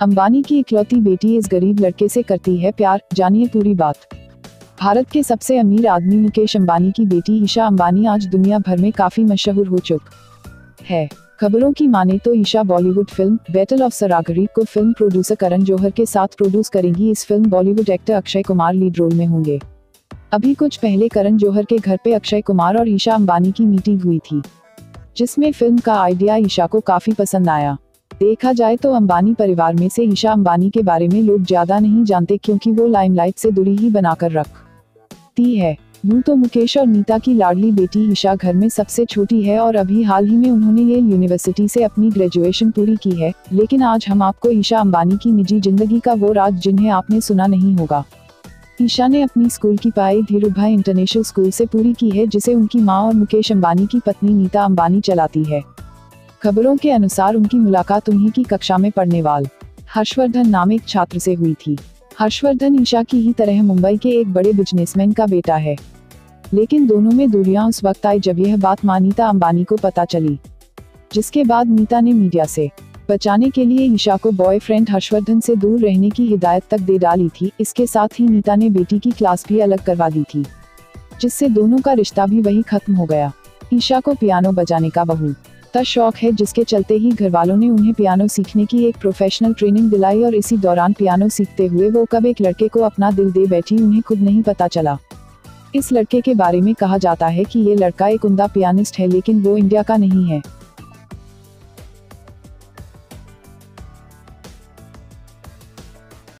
अंबानी की इकलौती बेटी इस गरीब लड़के से करती है प्यार, जानिए पूरी बात। भारत के सबसे अमीर आदमी मुकेश अंबानी की बेटी ईशा अंबानी आज दुनिया भर में काफ़ी मशहूर हो चुक है। खबरों की माने तो Isha Bollywood film battle of Saragarhi को फ़िल्म प्रोड्यूसर करण जौहर के साथ प्रोड्यूस करेंगी। इस film Bollywood actor Akshay Kumar lead role में होंगे। अभी कुछ पहले करण जौहर के घर पे अक्षय कुमार और ईशा अंबानी की मीटिंग हुई थी, जिसमें फ़िल्म का आइडिया ईशा को काफ़ी पसंद आया। देखा जाए तो अंबानी परिवार में से ईशा अंबानी के बारे में लोग ज़्यादा नहीं जानते क्योंकि वो लाइमलाइट से दूरी ही बनाकर रखती है। यूँ तो मुकेश और नीता की लाडली बेटी ईशा घर में सबसे छोटी है और अभी हाल ही में उन्होंने ये यूनिवर्सिटी से अपनी ग्रेजुएशन पूरी की है, लेकिन आज हम आपको ईशा अंबानी की निजी ज़िंदगी का वो राज जिन्हें आपने सुना नहीं होगा। ईशा ने अपनी स्कूल की पढ़ाई धीरूभाई इंटरनेशनल स्कूल से पूरी की है, जिसे उनकी माँ और मुकेश अंबानी की पत्नी नीता अंबानी चलाती है। खबरों के अनुसार उनकी मुलाकात उन्हीं की कक्षा में पढ़ने वाल, हर्षवर्धन नाम एक छात्र से हुई थी। हर्षवर्धन ईशा की ही तरह मुंबई के एक बड़े बिजनेसमैन का बेटा है। लेकिन दोनों में दूरियाँ उस वक्त आई जब यह बात मानीता अंबानी को पता चली। जिसके बाद नीता ने मीडिया से बचाने के लिए ईशा को बॉयफ्रेंड हर्षवर्धन से दूर रहने की हिदायत तक दे डाली थी। इसके साथ ही नीता ने बेटी की क्लास भी अलग करवा दी थी, जिससे दोनों का रिश्ता भी वही खत्म हो गया। ईशा को पियानो बजाने का बहु ता शौक है जिसके चलते ही घर वालों ने उन्हें पियानो सीखने की एक प्रोफेशनल ट्रेनिंग दिलाई और इसी दौरान पियानो सीखते हुए वो कब एक लड़के को अपना दिल दे बैठी उन्हें खुद नहीं पता चला। इस लड़के के बारे में कहा जाता है कि ये लड़का एक उमदा पियानिस्ट है लेकिन वो इंडिया का नहीं है।